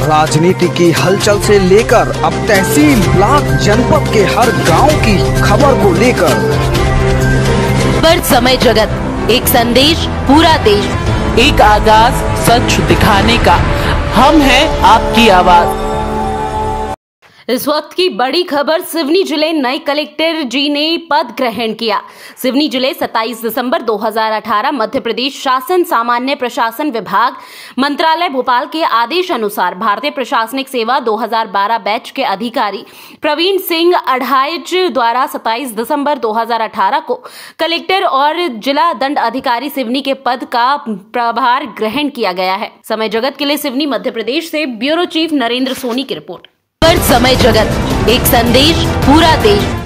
राजनीति की हलचल से लेकर अब तहसील ब्लॉक जनपद के हर गाँव की खबर को लेकर। पर समय जगत एक संदेश पूरा देश। एक आगाज़ सच दिखाने का। हम हैं आपकी आवाज़। इस वक्त की बड़ी खबर, सिवनी ज़िले नए कलेक्टर जी ने पद ग्रहण किया। सिवनी ज़िले 27 दिसंबर 2018 मध्य प्रदेश शासन, सामान्य प्रशासन विभाग, मंत्रालय, भोपाल के आदेश अनुसार भारतीय प्रशासनिक सेवा 2012 बैच के अधिकारी प्रवीण सिंह अढ़ाइज द्वारा 27 दिसंबर 2018 को कलेक्टर और जिला दंड अधिकारी सिवनी के पद का प्रभार ग्रहण किया गया है। समय जगत के लिए सिवनी, मध्य प्रदेश से ब्यूरो चीफ नरेंद्र सोनी की रिपोर्ट। समय जगत। एक संदेश पूरा देश।